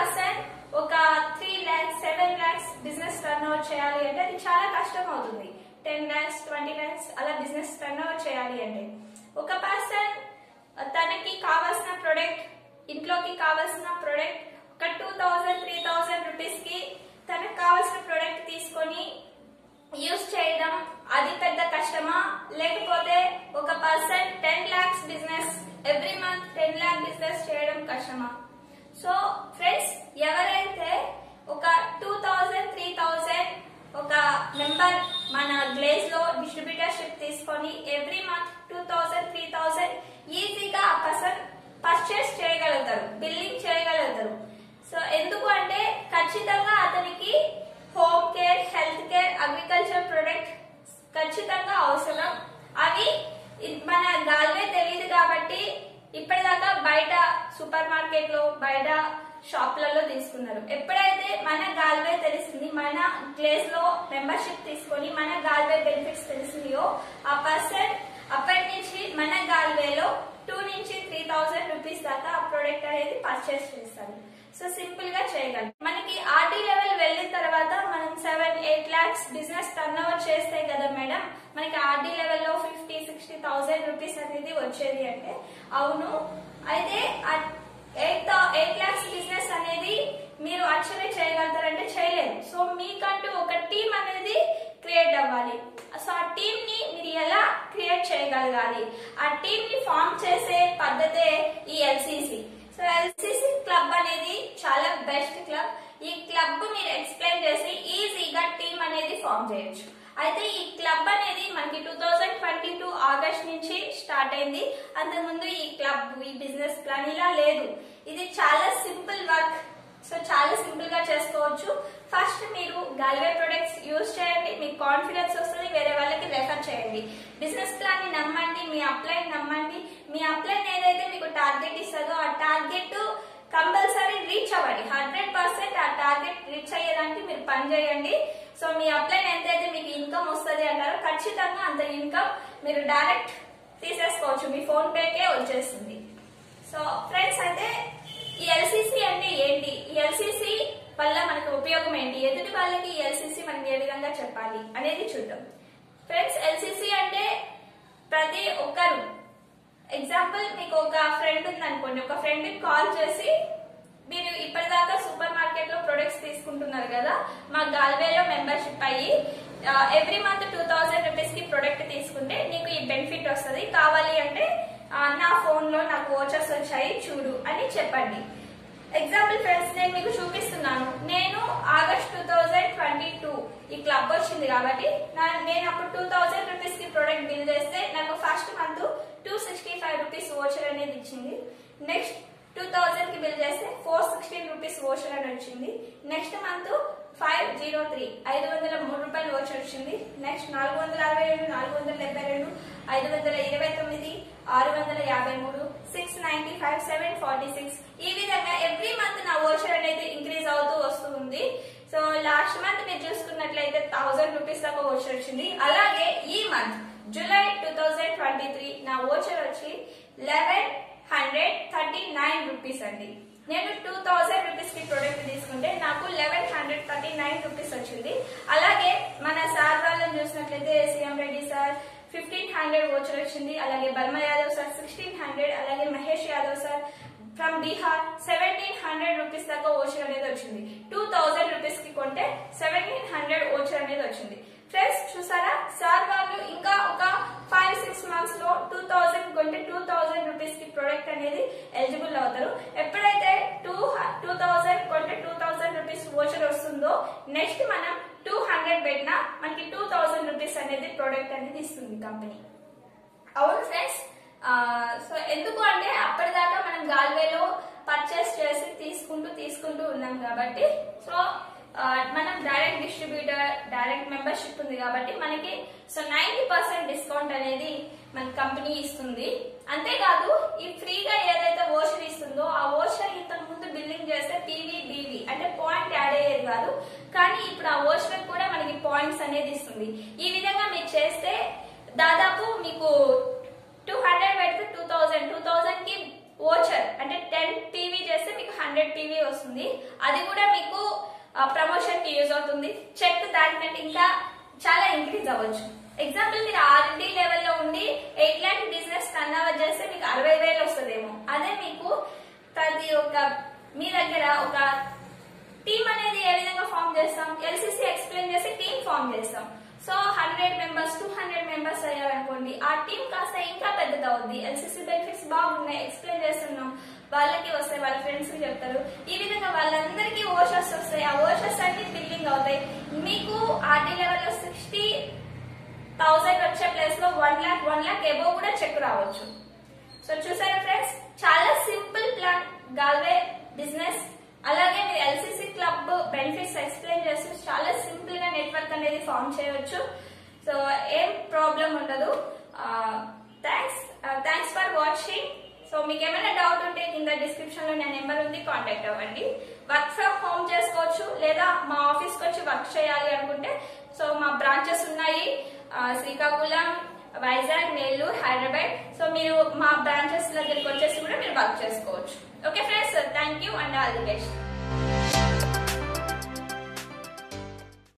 Person ఒక three lakhs seven lakhs business turn over చేయాలి అంటే అది చాలా కష్టం అవుతుంది టెన్ ల్యాక్స్ ట్వంటీ ల్యాక్స్ అలా బిజినెస్ టర్న్ ఓవర్ చేయాలి అంటే. ఒక పర్సన్ తనకి కావాల్సిన ప్రొడక్ట్ ఇంట్లోకి కావాల్సిన ప్రొడక్ట్ ఒక టూ థౌజండ్ త్రీ థౌజండ్ రూపీస్కి తనకు కావాల్సిన ప్రొడక్ట్ తీసుకొని యూజ్ చేయడం అది పెద్ద కష్టమా లేకపోతే ఒక person ten lakhs business every month ten lakh business చేయడం కష్టమా సో ఫ్రెండ్స్ ఎవరైతే ఒక టూ థౌజండ్ త్రీ థౌజండ్ ఒక మెంబర్ మన గ్లేజ్లో డిస్ట్రిబ్యూటర్షిప్ తీసుకొని every month two thousand three thousand ఈజీగా ఆ పర్సన్ పర్చేస్ చేయగలుగుతారు బిల్లింగ్ చేయగలుగుతారు. సో ఎందుకు అంటే ఖచ్చితంగా అతనికి home care health care agriculture product ఖచ్చితంగా అవసరం. అవి మన గాల్వే తెలియదు కాబట్టి ఇప్పటిదాకా బయట సూపర్ మార్కెట్లో బయట షాప్లలో తీసుకున్నారు. ఎప్పుడైతే మన గాల్వే తెలిసింది మన గ్లేజ్లో మెంబర్షిప్ తీసుకొని మన గాల్వే బెనిఫిట్స్ తెలిసిందో ఆ పర్సన్ అప్పటి నుంచి మన గాల్వేలో టూ నుంచి త్రీ థౌసండ్ రూపీస్ దాకా ఆ ప్రోడక్ట్ అనేది పర్చేస్ చేస్తారు. సో సింపుల్గా చేయగలం. మనకి ఆర్డీ లెవెల్ వెళ్ళిన తర్వాత మనం seven eight lakhs business turn over చేస్తే కదా మేడం మనకి ఆర్డీ లెవెల్లో ఫిఫ్టీ సిక్స్టీ థౌసండ్ రూపీస్ అనేది వచ్చేది అంటే అవును. అయితే ఎయిట్ ఎయిట్ లాక్స్ బిజినెస్ అనేది మీరు యాక్చువల్లీ చేయగలుగుతారంటే చేయలేదు. సో మీకంటూ ఒక టీం అనేది క్రియేట్ అవ్వాలి. సో ఆ టీమ్ని మీరు ఎలా క్రియేట్ చేయగలగాలి? ఆ టీమ్ని ఫామ్ చేసే పద్ధతే ఈ ఎల్సిసి. సో ఎల్సిసి క్లబ్ అనేది చాలా బెస్ట్ క్లబ్ ఈ క్లబ్ మీరు ఎక్స్ప్లెయిన్ చేసి ఈజీగా టీం అనేది ఫామ్ చేయొచ్చు. అయితే ఈ క్లబ్ అనేది మనకి two thousand twenty two August నుంచి స్టార్ట్ అయింది. అంతకుముందు ఈ క్లబ్ ఈ బిజినెస్ ప్లాన్ ఇలా లేదు. ఇది చాలా సింపుల్ వర్క్ సో చాలా సింపుల్గా చేసుకోవచ్చు. ఫస్ట్ మీరు గాల్వే ప్రొడక్ట్స్ యూజ్ చేయండి. మీకు కాన్ఫిడెన్స్ చేయండి. బిజినెస్ ప్లాన్ని నమ్మండి మీ అప్లైన్ నమ్మండి. మీ అప్లైన్ ఏదైతే మీకు టార్గెట్ ఇస్తుందో ఆ టార్గెట్ కంపల్సరీ రీచ్ అవ్వండి. హండ్రెడ్ పర్సెంట్ ఆ టార్గెట్ రీచ్ అయ్యేదానికి మీరు పని చేయండి. సో మీ అప్లైన్ ఎంతైతే మీకు ఇన్కమ్ వస్తుంది అంటారో ఖచ్చితంగా అంత ఇన్కమ్ మీరు డైరెక్ట్ తీసేసుకోవచ్చు. మీ ఫోన్ పేకే వచ్చేస్తుంది. సో ఫ్రెండ్స్ అయితే ఈ ఎల్సిసి అంటే ఏంటి? ఈ ఎల్సిసి వల్ల మనకు ఉపయోగం ఏంటి? ఎదుటి వాళ్ళకి ఈ ఎల్సిసి మనం ఏ విధంగా చెప్పాలి అనేది చూద్దాం. ఫ్రెండ్స్ ఎల్సిసి అంటే ప్రతి ఒక్కరు. ఎగ్జాంపుల్ మీకు ఒక ఫ్రెండ్ ఉంది అనుకోండి ఒక ఫ్రెండ్ కాల్ చేసి మీరు ఇప్పటిదాకా సూపర్ మార్కెట్లో ప్రొడక్ట్స్ తీసుకుంటున్నారు కదా మా గాల్వేలో మెంబర్షిప్ అయ్యి ఎవ్రీ మంత్ టూ థౌసండ్ రూపీస్కి ప్రొడక్ట్ తీసుకుంటే నీకు ఈ బెనిఫిట్ వస్తుంది. కావాలి అంటే నా ఫోన్లో నాకు ఓచర్స్ వచ్చాయి చూడు అని చెప్పండి. ఎగ్జాంపుల్ ఫ్రెండ్స్ నేను మీకు చూపిస్తున్నాను. నేను August two thousand twenty two ఈ క్లబ్ వచ్చింది కాబట్టి నా- నేను అప్పుడు టూ థౌజండ్ రూపీస్కి ప్రొడక్ట్ బిల్ చేస్తే నాకు first month two sixty five rupees voucher అనేది ఇచ్చింది. నెక్స్ట్ టూ థౌజండ్కి బిల్ చేస్తే ఫోర్ సిక్స్టీన్ రూపీస్ ఓచర్ అని వచ్చింది. Next month five zero three ఐదు వందల మూడు రూపాయలు ఓచర్ వచ్చింది. నెక్స్ట్ నాలుగు వందల అరవై రెండు నాలుగు వందల డెబ్బై రెండు ఐదు వందల ఇరవై తొమ్మిది ఆరు వందల యాభై మూడు six ninety five seven forty six ఈ విధంగా ఎవ్రీ మంత్ నా ఓచర్ అనేది ఇంక్రీజ్ అవుతూ వస్తుంది సో లాస్ట్ మంత్ మీరు చూసుకున్నట్లయితే థౌసండ్ రూపీస్ దాకా ఓచర్ వచ్చింది. అలాగే ఈ month July two thousand twenty three నా ఓచర్ వచ్చి eleven hundred thirty nine rupees అండి. నేను టూ థౌజండ్ రూపీస్కి ప్రొడక్ట్ తీసుకుంటే నాకు eleven hundred thirty nine rupees వచ్చింది. అలాగే మన సార్ వాళ్ళని చూసినట్లయితే CM Reddy sir hundred voucher వచ్చింది. అలాగే Barma Yadav sir sixteen hundred అలాగే Mahesh Yadav sir from Bihar seventeen hundred rupees దాకా ఓచర్ అనేది వచ్చింది. టూ థౌజండ్ రూపీస్కి కొంటే సెవెంటీన్ హండ్రెడ్ ఓచర్ అనేది వచ్చింది. ఫ్రెండ్స్ చూసారా? సార్ వాళ్ళు ఇంకా ఒక ఫైవ్ సిక్స్ మంత్స్లో టూ థౌజండ్ కొంటే టూ థౌజండ్ రూపీస్కి ప్రొడక్ట్ అనేది ఎలిజిబుల్ అవుతారు. ఎప్పుడైతే టూ టూ థౌజండ్ కొంటే టూ థౌజండ్ రూపీస్ ఓచర్ వస్తుందో నెక్స్ట్ మనం టూ హండ్రెడ్ పెట్టినా మనకి టూ థౌజండ్ రూపీస్ అనేది ప్రోడక్ట్ అనేది ఇస్తుంది కంపెనీ అవును ఫ్రెండ్స్ సో ఎందుకు అంటే అప్పటిదాకా మనం గాల్వేలో పర్చేస్ చేసి తీసుకుంటూ తీసుకుంటూ ఉన్నాం కాబట్టి సో మనం డైరెక్ట్ డిస్ట్రిబ్యూటర్ డైరెక్ట్ మెంబర్షిప్ ఉంది కాబట్టి మనకి సో నైన్టీ పర్సెంట్ డిస్కౌంట్ అనేది మన కంపెనీ ఇస్తుంది. అంతేకాదు ఈ ఫ్రీగా ఏదైతే ఓషన్ ఇస్తుందో ఆ ఓషన్ ఇంతకు ముందు బిల్లింగ్ చేస్తే టీవీ బీవీ అంటే పాయింట్ యాడ్ అయ్యేది కాదు. కానీ ఇప్పుడు ఆ ఓషన్ పాయింట్స్ అనేది ఇస్తుంది. ఈ విధంగా మీరు చేస్తే దాదాపు మీకు టూ హండ్రెడ్ పెడితే టూ థౌజండ్ టూ థౌజండ్కి ఓచర్ అంటే టెన్ టీవీ చేస్తే మీకు హండ్రెడ్ టీవీ వస్తుంది. అది కూడా మీకు ప్రమోషన్కి యూజ్ అవుతుంది. చెక్ దానికంటే ఇంకా చాలా ఇంక్రీజ్ అవ్వచ్చు. ఎగ్జాంపుల్ మీరు ఆర్డి లెవెల్లో ఉండి ఎయిట్ ల్యాక్ బిజినెస్ టర్న్ చేస్తే మీకు అరవై వేలు వస్తుందేమో. అదే మీకు ప్రతి ఒక్క మీ దగ్గర ఒక టీమ్ అనేది ఏ విధంగా ఫామ్ చేస్తాం? ఎల్సిసి ఎక్స్ప్లెయిన్ చేసి టీమ్ ఫామ్ చేస్తాం. So hundred members two hundred members అయ్యారనుకోండి ఆ టీం కాస్త ఇంకా పెద్దదవుద్ది ఎల్సిసి బెనిఫిట్స్ బాగున్నాయి ఎక్స్ప్లెయిన్ చేస్తున్నాం. వాళ్ళకి వస్తాయి వాళ్ళ ఫ్రెండ్స్కి చెప్తారు. ఈ విధంగా వాళ్ళందరికీ ఓషస్ వస్తాయి. ఆ ఓషస్ అన్ని బిల్డింగ్ అవుతాయి. మీకు ఆర్టీ లెవెల్ సిక్స్టీ థౌసండ్ వచ్చే ప్లేస్లో one lakh one lakh above కూడా చెక్ రావచ్చు. సో చూసారా ఫ్రెండ్స్ చాలా సింపుల్ ప్లాన్ గాల్వే బిజినెస్ అలాగే మీరు ఎల్సిసి క్లబ్ బెనిఫిట్స్ ఎక్స్ప్లెయిన్ చేస్తూ చాలా సింపుల్గా నెట్వర్క్ అనేది ఫామ్ చేయవచ్చు. సో ఏం ప్రాబ్లం ఉండదు. Thanks thanks for watching so మీకు ఏమైనా డౌట్ ఉంటే కింద డిస్క్రిప్షన్లో నా నెంబర్ ఉంది కాంటాక్ట్ అవ్వండి. వర్క్ ఫ్రమ్ హోమ్ చేసుకోవచ్చు లేదా మా ఆఫీస్కి వచ్చి వర్క్ చేయాలి అనుకుంటే. సో మా బ్రాంచెస్ ఉన్నాయి. శ్రీకాకుళం వైజాగ్ నెల్లూరు హైదరాబాద్. సో మీరు మా బ్రాంచెస్ దగ్గరికి వచ్చేసి కూడా మీరు వర్క్ చేసుకోవచ్చు. Okay friends thank you and all the best